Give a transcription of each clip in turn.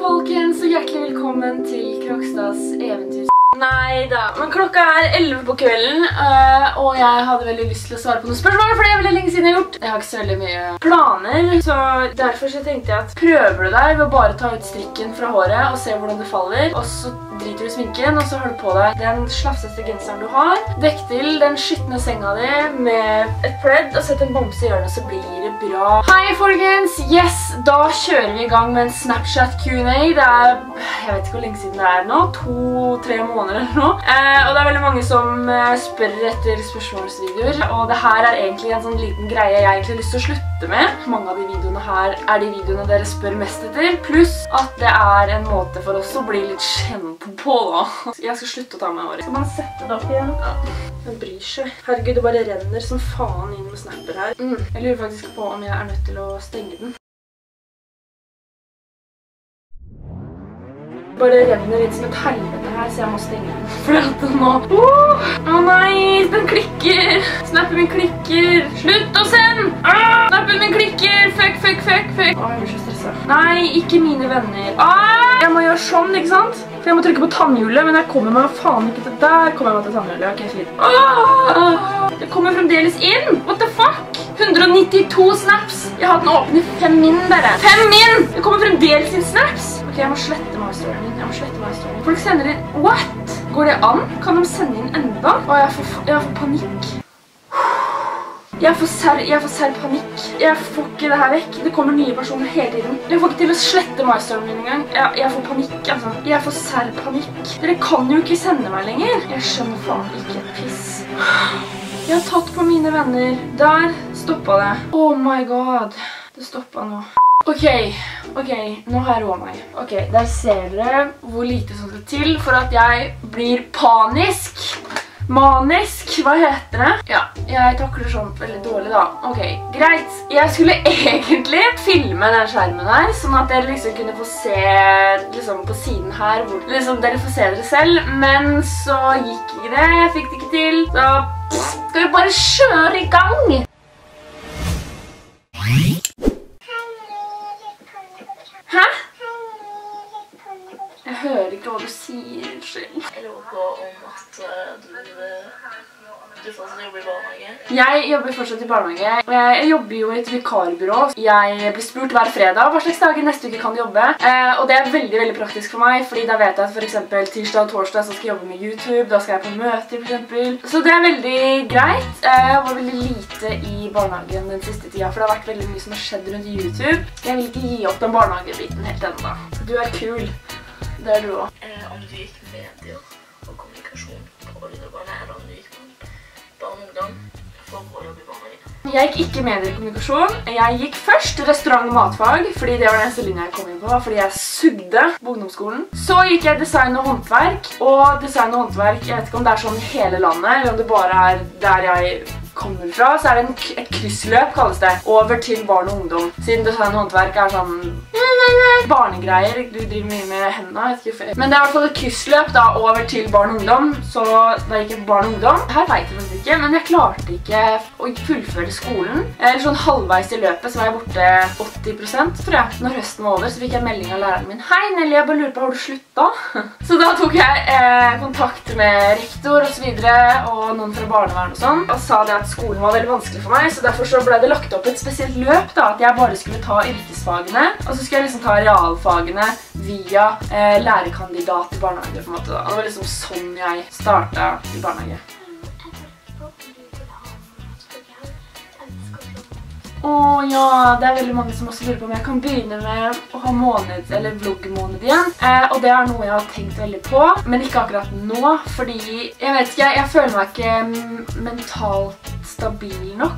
folkens, og hjertelig velkommen til Krokstads eventyr. Nei da, men klokka er 11 på kvelden, øh, og jeg hadde veldig lyst til å svare på noen spørsmål, for det er veldig lenge siden jeg har gjort. Jeg har ikke så veldig mye planer, så derfor så tenkte jeg at prøver du deg ved å bare ta ut strikken fra håret og se hvordan det faller, og så driter du sminken, og så har du på deg den slafseste genseren du har. Dekk til den skyttende senga di med et pledd, og sett en bamse i hjørnet, så blir det bra. Hei, folkens! Yes, da kjører vi i gang med en Snapchat Q&A. Det er, jeg vet ikke hvor lenge siden det er nå, to-tre måneder eller noe. Eh, og det er veldig mange som eh, spør etter spørsmålsvideoer, og det her er egentlig en sånn liten greie jeg egentlig har lyst til å slutte med. Mange av de videoene her er de videoene dere spør mest etter, pluss at det er en måte for oss å bli litt kjent på da. Jeg skal slutte å ta meg håret. Skal man sette det opp igjen? Ja. Den bryr seg. Herregud, det bare renner som faen inn med snapper her. Mm. Jeg lurer faktisk på om jeg er nødt til å stenge den. Bare renner litt som et helvete her, så jeg må stenge den. For at nå... Å nei, den klikker! Snappen min klikker! Slutt å sende! Ah, snappen min klikker! Fuck, fuck, fuck, fuck! Åh, jeg blir så stresset. Nei, ikke mine venner. Ah, jeg må gjøre sånn, ikke sant? For jeg må trykke på tannhjulet, men jeg kommer meg faen ikke til der. kommer jeg meg til tannhjulet. Ok, fint. Ah, det kommer fremdeles inn! What the fuck? 192 snaps! Jeg har hatt den åpen i fem min, bare. Fem min! Det kommer fremdeles inn snaps! Ok, jeg må slette masterstoren min. Jeg må slette masterstoren min. Folk sender inn... What? Går det an? Kan de sende inn enda? Å, jeg får, jeg får panikk. Jeg får, serr, jeg får serr panikk. Jeg får ikke det her vekk. Det kommer nye personer hele tiden. Jeg får ikke til å slette masterstoren min engang. Jeg, jeg får panikk, altså. Jeg får serr panikk. Dere kan jo ikke sende meg lenger. Jeg skjønner faen ikke et piss. Jeg har tatt på mine venner. Der stoppet det. Oh my god. Det stoppet nå. Ok, ok, nå har jeg roet meg. Ok, der ser dere hvor lite som skal til for at jeg blir panisk. Manisk, hva heter det? Ja, jeg takler sånt veldig dårlig da. Ok, greit. Jeg skulle egentlig filme den skjermen her, sånn at dere liksom kunne få se liksom på siden her, hvor liksom dere får se dere selv. Men så gikk ikke det, jeg fikk det ikke til. Så skal vi bare kjøre i gang. Hæ? Jeg hører ikke hva du sier, unnskyld. Jeg lurer på om at du, du fortsatt jobber i barnehage. Jeg jobber fortsatt i barnehage, og jeg jobber jo i et vikarbyrå. Jeg blir spurt hver fredag hva slags dager neste uke kan jobbe, eh, og det er veldig, veldig praktisk for meg, fordi da vet jeg at for eksempel tirsdag og torsdag så skal jeg jobbe med YouTube, da skal jeg på møter eksempel. Så det er veldig greit. Eh, Jeg var veldig lite i barnehagen den siste tida, for det har vært veldig mye som har skjedd rundt YouTube. Jeg vil ikke gi opp den barnehagebiten helt ennå. Du er kul. Det er du også. Eh, om du gikk medier Jeg gikk ikke mediekommunikasjon. Jeg gikk først restaurant- og matfag, fordi det var den eneste linja jeg kom inn på, fordi jeg sugde på ungdomsskolen. Så gikk jeg design og håndverk, og design og håndverk, jeg vet ikke om det er sånn hele landet, eller om det bare er der jeg kommer fra, så er det en, et kryssløp, kalles det, over til barn og ungdom. Siden design og håndverk er sånn barnegreier, du driver mye med hendene, jeg vet ikke. Men det er i hvert fall et kryssløp da, over til barn og ungdom, så da gikk jeg på barn og ungdom. Her vet jeg faktisk ikke, men jeg klarte ikke å fullføre skolen. Eller sånn halvveis i løpet så var jeg borte 80%, tror jeg. Når høsten var over, så fikk jeg melding av læreren min. Hei Nelly, jeg bare lurer på, har du slutta? Så da tok jeg eh, kontakt med rektor og så videre, og noen fra barnevern og sånn, og sa det at skolen var veldig vanskelig for meg, så derfor så ble det lagt opp et spesielt løp da, at jeg bare skulle ta yrkesfagene, og så skulle jeg liksom ta realfagene via eh, lærekandidat i barnehage, på en måte da. Det var liksom sånn jeg startet i barnehage. Åh ja, det er veldig mange som også lurer på om jeg kan begynne med å ha måned, eller vloggmåned igjen. Eh, og det er noe jeg har tenkt veldig på, men ikke akkurat nå, fordi jeg vet ikke, jeg føler meg ikke mm, mentalt stabil nok.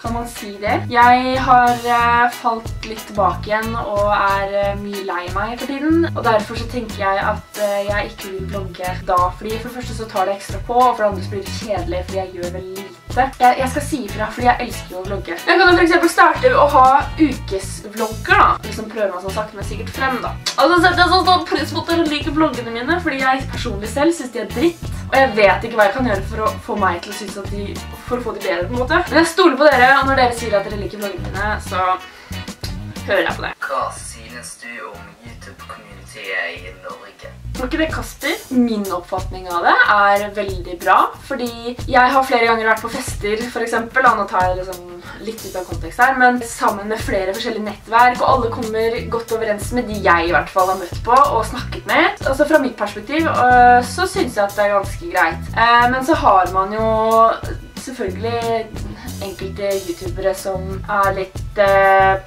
Kan man si det? Jeg har eh, falt litt tilbake igjen og er eh, mye lei meg for tiden. Og derfor så tenker jeg at eh, jeg ikke vil vlogge da. Fordi for det første så tar det ekstra på, og for det andre så blir det kjedelig fordi jeg gjør veldig lite. Jeg, skal si ifra, fordi jeg elsker jo å vlogge. Jeg kan for eksempel starte å ha ukesvlogger da. Liksom prøve meg sånn sakte, men sikkert frem da. Og så setter jeg sånn, pris på at dere liker vloggene mine, fordi jeg personlig selv synes de er dritt. Og jeg vet ikke hva jeg kan gjøre for å få meg til å synes at de, for å få de bedre på en måte. Men jeg stoler på dere, og når dere sier at dere liker vloggene mine, så hører jeg på det. Hva synes du om YouTube-communityet i Norge? Var ikke det Kasper? Min oppfatning av det er veldig bra, fordi jeg har flere ganger vært på fester, og nå tar jeg liksom litt ut av kontekst her, men sammen med flere forskjellige nettverk, og alle kommer godt overens med de jeg i hvert fall har møtt på og snakket med. Altså fra mitt perspektiv, øh, så synes jeg at det er ganske greit. Eh, Men så har man jo selvfølgelig enkelte youtubere som er litt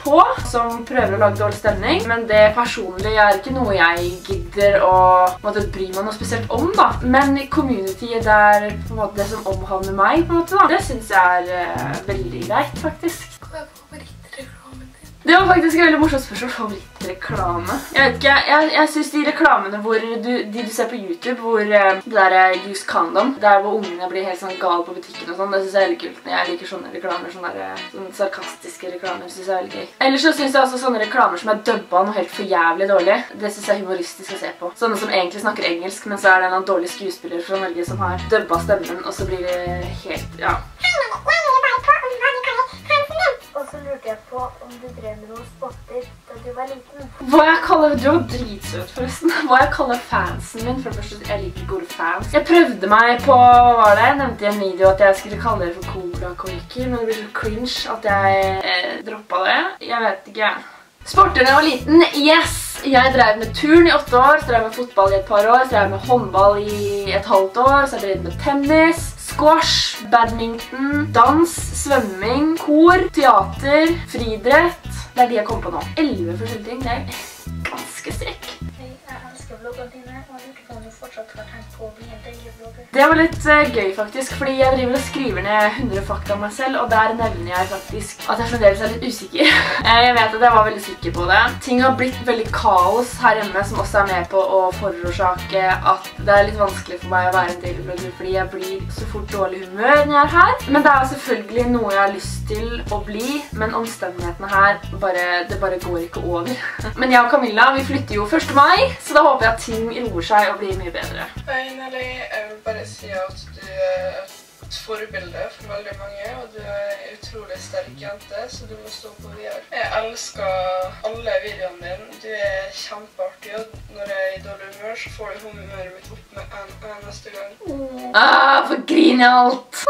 på, som prøver å lage dårlig stemning, men det personlig er ikke noe jeg gidder å bry meg noe spesielt om, da. Men communityet der på en måte, det som omhavner meg, på en måte, da, det synes jeg er eh, veldig greit, faktisk. Det var faktisk et veldig morsomt spørsmål. Favorittreklame? Jeg vet ikke, jeg, jeg synes de reklamene hvor du, de du ser på YouTube, hvor eh, det der er used condom, der hvor ungene blir helt sånn gale på butikken og sånn, det synes jeg er veldig kult. Jeg liker sånne reklamer, sånne, der, eh, sånne sarkastiske reklamer, synes jeg er veldig gøy. Ellers så synes jeg også sånne reklamer som er dubba noe helt for jævlig dårlig. Det synes jeg er humoristisk å se på. Sånne som egentlig snakker engelsk, men så er det en dårlig skuespiller fra Norge som har dubba stemmen, og så blir det helt, ja. Om du drev med noen sporter da du var liten. Hva jeg kaller, Du var dritsøt, forresten. Hva jeg kaller fansen min. For det første, jeg liker gode fans. Jeg prøvde meg på hva var det? Jeg nevnte i en video at jeg skulle kalle dere for cola-korker, men det ble så cringe at jeg eh, droppa det. Jeg vet ikke. Sporter da jeg var liten? Yes! Jeg drev med turn i åtte år, så drev med fotball i et par år, så drev med håndball i et halvt år, så drev med tennis, squash, badminton, dans, svømming, kor, teater, friidrett. Det er de jeg kom på nå. Elleve forskjellige ting. Det er ganske strekk. Jeg. Det var litt eh, gøy faktisk, fordi jeg driver og skriver ned 100 fakta om meg selv, og der nevner jeg faktisk at jeg fremdeles er litt usikker. Eh, jeg vet at jeg var veldig sikker på det. Ting har blitt veldig kaos her hjemme, som også er med på å forårsake at det er litt vanskelig for meg å være en daily-blogger, fordi jeg blir så fort dårlig humør når jeg er her. Men det er selvfølgelig noe jeg har lyst til å bli, men omstendighetene her, det bare går ikke over. Men jeg og Camilla, vi flytter jo 1. mai, så da håper jeg at ting roer seg og blir mye bedre. Nelly, jeg vil bare si at du er et forbilde for veldig mange, og du er en utrolig sterk jente, så du må stå på videre. Jeg elsker alle videoene dine. Du er kjempeartig, og når jeg er i dårlig humør, så får du humøret mitt opp med en, en neste gang. Ah, for griner jeg alt.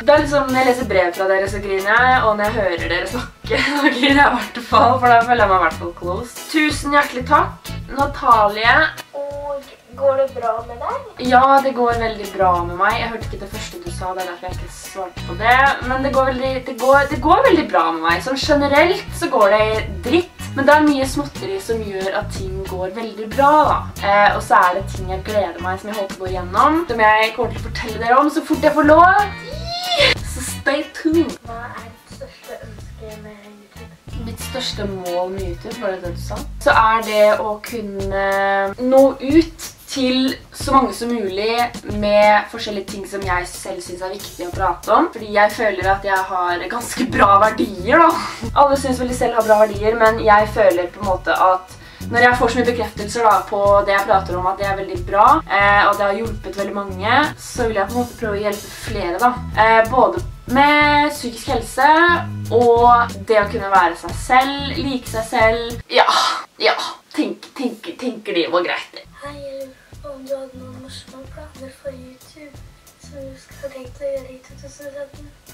Det er liksom, Når jeg leser brev fra dere, så griner jeg, og når jeg hører dere snakke, så griner jeg i hvert fall, for da føler jeg meg i hvert fall close. Tusen hjertelig takk, Natalie. Og går det bra med deg? Ja, det går veldig bra med meg. Jeg hørte ikke det første du sa, det er derfor jeg ikke svarte på det. Men det går veldig, det går, det går veldig bra med meg. Sånn generelt så går det dritt. Men det er mye småtteri som gjør at ting går veldig bra. da. Eh, og så er det ting jeg gleder meg som jeg håper går gjennom. Som jeg kommer til å fortelle dere om så fort jeg får lov. Så stay tuned. Hva er ditt største mål med YouTube, var det det du sa? Så er det å kunne nå ut til så mange som mulig med forskjellige ting som jeg selv synes er viktig å prate om. Fordi jeg føler at jeg har ganske bra verdier da. Alle synes vel de selv har bra verdier, men jeg føler på en måte at når jeg får så mye bekreftelser da, på det jeg prater om, at det er veldig bra, eh, og det har hjulpet veldig mange, så vil jeg på en måte prøve å hjelpe flere da. Eh, både med psykisk helse og det å kunne være seg selv, like seg selv. Ja, ja. Tenk, tenk, tenker de var greit. Hei, om du hadde noen morsomme planer for YouTube som du skal ha tenkt å gjøre i 2017?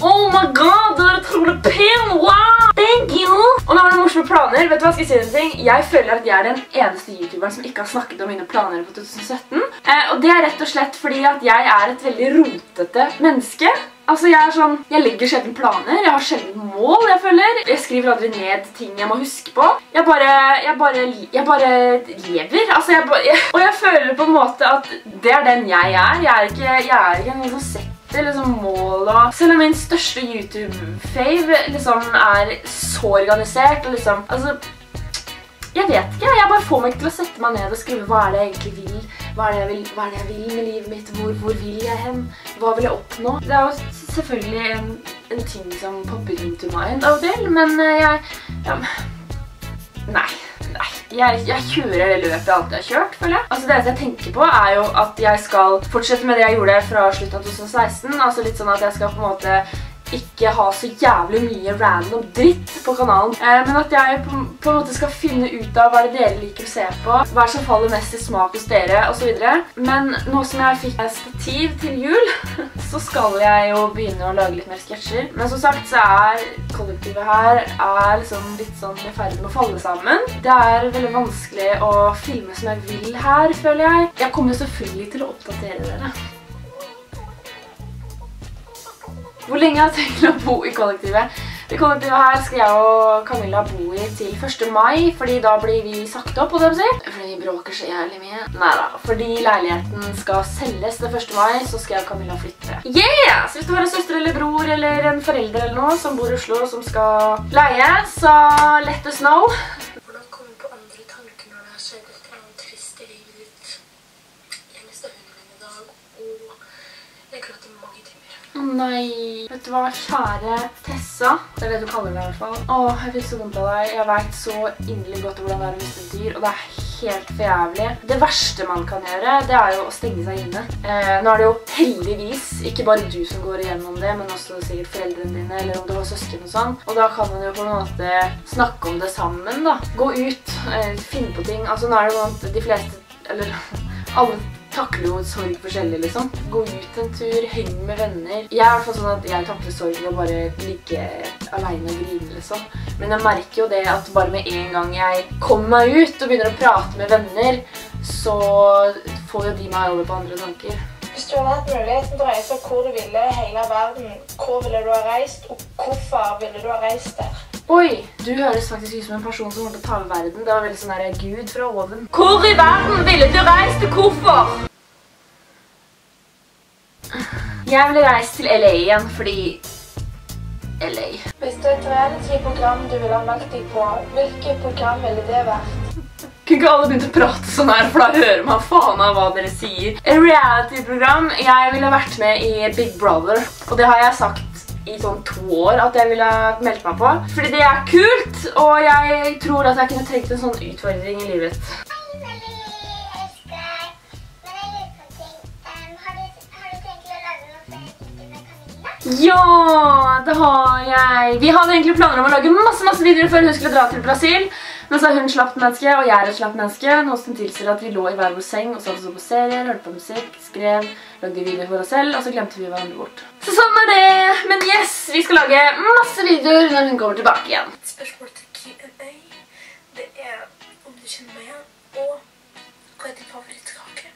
Oh my god, du er utrolig pen! Wow! Thank you! Og nå har du morsomme planer. Vet du hva, skal jeg si ting? Jeg føler at jeg er den eneste youtuberen som ikke har snakket om mine planer på 2017. Eh, og det er rett og slett fordi at jeg er et veldig rotete menneske. Altså, jeg er sånn, jeg legger sjelden planer, jeg har sjelden mål, jeg føler. Jeg skriver aldri ned ting jeg må huske på. Jeg bare, jeg bare, jeg bare lever. Altså, jeg bare, og jeg føler på en måte at det er den jeg er. Jeg er ikke, jeg er ikke noen som setter liksom målet. Selv om min største YouTube-fave liksom er så organisert og liksom, altså... Jeg vet ikke, jeg bare får meg til å sette meg ned og skrive hva er det jeg egentlig vil, hva er det jeg vil, hva er det jeg vil med livet mitt, hvor, hvor vil jeg hen, hva vil jeg oppnå. Det er jo selvfølgelig en, en ting som popper into mind av og til, men eh, jeg, ja, nei, nei. Jeg, jeg kjører det løpet jeg alltid har kjørt, føler jeg. Altså det jeg tenker på er jo at jeg skal fortsette med det jeg gjorde fra slutten av 2016, altså litt sånn at jeg skal på en måte ikke ha så jævlig mye random dritt på kanalen. Eh, men at jeg på, en måte skal finne ut av hva dere liker å se på, hva som faller mest i smak hos dere, osv. Men nå som jeg fikk stativ til jul, så skal jeg jo begynne å lage litt mer sketsjer. Men som sagt så er kollektivet her er liksom litt sånn i ferd med å falle sammen. Det er veldig vanskelig å filme som jeg vil her, føler jeg. Jeg kommer selvfølgelig til å oppdatere dere. Hvor lenge har jeg tenkt å bo i kollektivet? Det kollektivet her skal jeg og Camilla bo i til 1. mai, fordi da blir vi sagt opp, på det sier. si. Fordi vi bråker så jævlig mye. Neida, fordi leiligheten skal selges til 1. mai, så skal jeg og Camilla flytte. Yeah! Så hvis du har en søster eller bror eller en forelder eller noe som bor i Oslo som skal leie, så let us know. Hvordan komme på andre tanker når det har skjedd et eller annet trist i livet ditt? Jeg mistet hunden min i dag, og jeg gråt i mange timer. Nei. Vet du hva, kjære Tessa. Det er det du kaller deg i hvert fall. Åh, jeg fikk så vondt av deg. Jeg vet så inderlig godt hvordan det er å miste et dyr, og det er helt for jævlig. Det verste man kan gjøre, det er jo å stenge seg inne. Eh, nå er det jo heldigvis ikke bare du som går igjennom det, men også sikkert foreldrene dine, eller om du har søsken og sånn. Og da kan man jo på en måte snakke om det sammen, da. Gå ut, eh, finne på ting. Altså, nå er det sånn at de fleste, eller alle takler jo sorg forskjellig, liksom. Gå ut en tur, heng med venner. Jeg er i hvert fall sånn at jeg takler sorg ved å bare ligge alene og grine, liksom. Men jeg merker jo det at bare med en gang jeg kommer meg ut og begynner å prate med venner, så får jo de meg over på andre tanker. Hvis du hadde hatt muligheten til å reise hvor du ville i hele verden, hvor ville du ha reist, og hvorfor ville du ha reist der? Oi, du høres faktisk ut som en person som kommer til å ta over verden. Det var veldig sånn der Gud fra oven. Hvor i verden ville du reist til hvorfor? Jeg ville reist til LA igjen, fordi LA. Hvis det er et reality-program du ville ha meldt deg på, hvilket program ville det vært? Kunne ikke alle begynt å prate sånn her, for da hører man faen av hva dere sier. Et reality-program. Jeg ville vært med i Big Brother, og det har jeg sagt i sånn to år at jeg ville meldt meg på. Fordi det er kult, og jeg tror at jeg kunne trengt en sånn utfordring i livet. Ja, det har jeg. Vi hadde egentlig planer om å lage masse, masse videoer før hun skulle dra til Brasil. Men så er hun slapt menneske, og jeg er et slapt menneske. Noe som tilsier at vi lå i hver vår seng og så på serier, hørte på musikk, skrev, lagde videoer for oss selv, og så glemte vi hverandre bort. Så sånn er det. Men yes, vi skal lage masse videoer når hun kommer tilbake igjen. Spørsmål til Q&A, det er om du kjenner meg igjen, og hva er din favorittkake?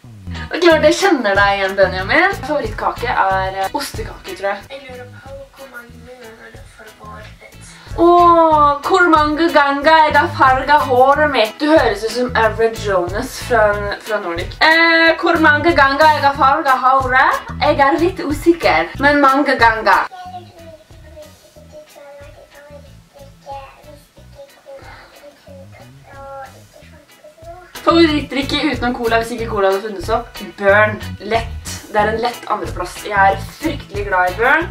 Og klart jeg kjenner deg igjen, Benjamin. Favorittkake er eh, ostekake, tror jeg. Jeg lurer på mange ganger jeg har farget håret mitt. Du høres ut som Average Jonas fra, Nordic. Eh, hvor mange ganger jeg har farget håret? Jeg er litt usikker, men mange ganger. Favorittdrikke utenom cola hvis ikke cola hadde funnes opp? Burn. Lett. Det er en lett andreplass. Jeg er fryktelig glad i Burn.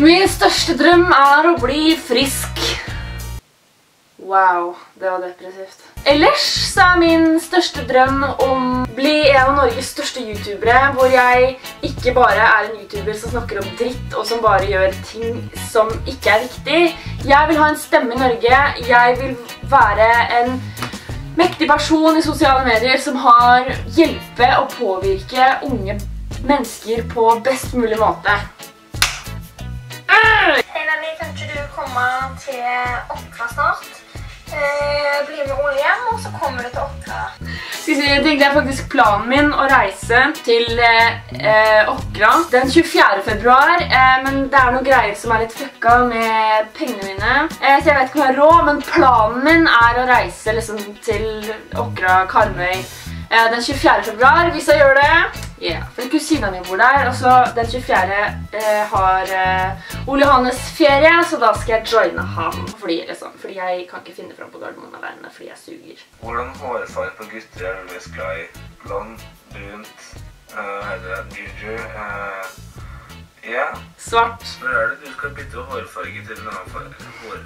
Min største drøm er å bli frisk. Wow, det var depressivt. Ellers så er min største drøm om å bli en av Norges største youtubere, hvor jeg ikke bare er en youtuber som snakker om dritt og som bare gjør ting som ikke er viktig. Jeg vil ha en stemme i Norge. Jeg vil være en mektig person i sosiale medier som har hjelpe og påvirke unge mennesker på best mulig måte. Einar, tenkte du komme til Åkra snart? Eh, bli med Ole hjem, og så kommer du til Åkra. Skal si, det er faktisk planen min å reise til eh, Åkra den 24. februar, eh, men det er noen greier som er litt fucka med pengene mine. Så jeg vet ikke om jeg har råd, men planen min er å reise liksom, til Åkra, Karmøy, den 24. februar, hvis jeg gjør det. Yeah, for kusina mi bor der, og så den 24. Eh, har eh, Ole Johannes ferie, så da skal jeg joine han. Fordi, liksom, fordi jeg kan ikke finne fram på Gardermoen alene, fordi jeg suger. Hvordan hårfarge på gutter er du mest glad i? Blond, brunt, uh, eller ginger? Uh, ja. Svart. Når er det du skal bytte hårfarge til en annen farge? Hår.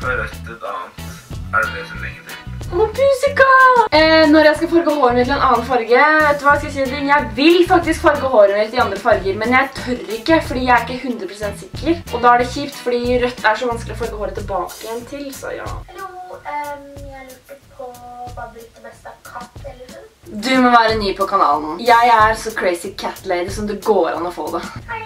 Fra rødt til et annet. Er det det som legger til? Å, Pusika! Eh, når jeg skal farge håret mitt til en annen farge, vet du hva jeg skal si? Jeg vil faktisk farge håret mitt i andre farger, men jeg tør ikke, fordi jeg er ikke 100% sikker. Og da er det kjipt, fordi rødt er så vanskelig å farge håret tilbake igjen til, så ja. Hallo, jeg lurte på hva blir det beste av katt eller hund? Du må være ny på kanalen. Jeg er så crazy cat lady som det går an å få det. Har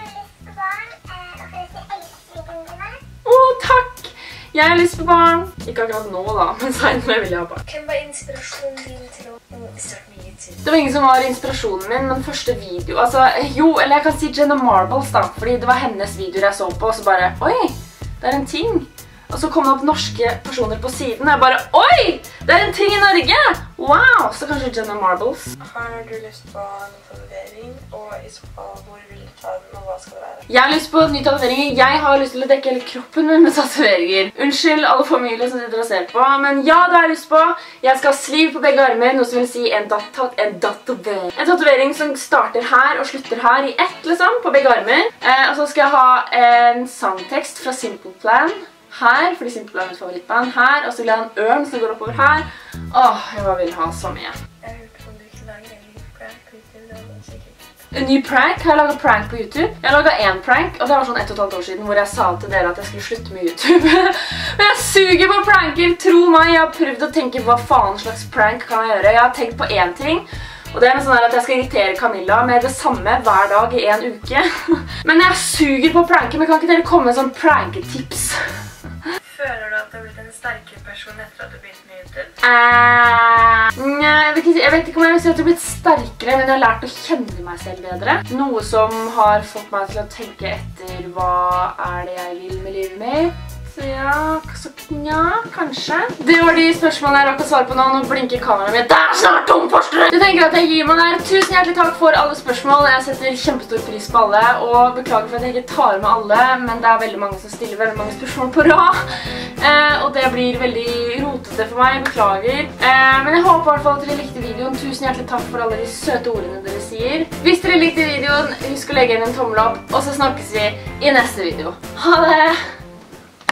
Jeg har lyst på barn. Ikke akkurat nå da, men senere vil jeg ha barn. Hvem var inspirasjonen din til å starte med YouTube? Det var ingen som var inspirasjonen min, men første video, altså, jo, eller jeg kan si Jenna Marbles da, fordi det var hennes videoer jeg så på, og så bare, oi, det er en ting. Og så kom det opp norske personer på siden, og jeg bare, oi, det er en ting i Norge! Wow, så kanskje Jenna Marbles. Har du lyst på en tatovering, og i så fall hvor vil du ta den, og hva skal det være? Jeg har lyst på nye tatoveringer. Jeg har lyst til å dekke hele kroppen min med tatoveringer. Unnskyld alle familier som sitter og ser på, men ja, det har jeg lyst på. Jeg skal ha sliv på begge armer, noe som vil si en, dat en datovering. En tatovering som starter her og slutter her i ett, liksom, på begge armer. Eh, og så skal jeg ha en sangtekst fra Simple Plan her, fordi Simple er mitt favorittband her, og så vil jeg ha en ørn som går oppover her. Åh, jeg bare vil ha så mye. Jeg hørte om du ikke lager en ny prank på YouTube, det var sikkert. En ny prank? Har jeg laget prank på YouTube? Jeg har laget en prank, og det var sånn ett og et halvt år siden, hvor jeg sa til dere at jeg skulle slutte med YouTube. Men jeg suger på pranker, tro meg. Jeg har prøvd å tenke hva faen slags prank kan jeg gjøre. Jeg har tenkt på én ting, og det er sånn at jeg skal irritere Camilla med det samme hver dag i en uke. Men jeg suger på pranker, men kan ikke dere komme med sånn pranketips? Føler du at du har blitt en sterkere person etter at du begynte med YouTube? Uh, nei, jeg, vet ikke, jeg vet ikke om jeg vil si at jeg har blitt sterkere, men jeg har lært å kjenne meg selv bedre. Noe som har fått meg til å tenke etter hva er det jeg vil med livet mitt. Ja, så ja, kanskje. Det var de spørsmålene jeg rakk å svare på nå. Nå blinker kameraet mitt. Det er snart tom forskere! Jeg tenker at jeg gir meg der. Tusen hjertelig takk for alle spørsmål. Jeg setter kjempestor pris på alle, og beklager for at jeg ikke tar med alle, men det er veldig mange som stiller veldig mange spørsmål på rad. Eh, og det blir veldig rotete for meg. Beklager. Eh, men jeg håper i hvert fall at dere likte videoen. Tusen hjertelig takk for alle de søte ordene dere sier. Hvis dere likte videoen, husk å legge inn en tommel opp, og så snakkes vi i neste video. Ha det!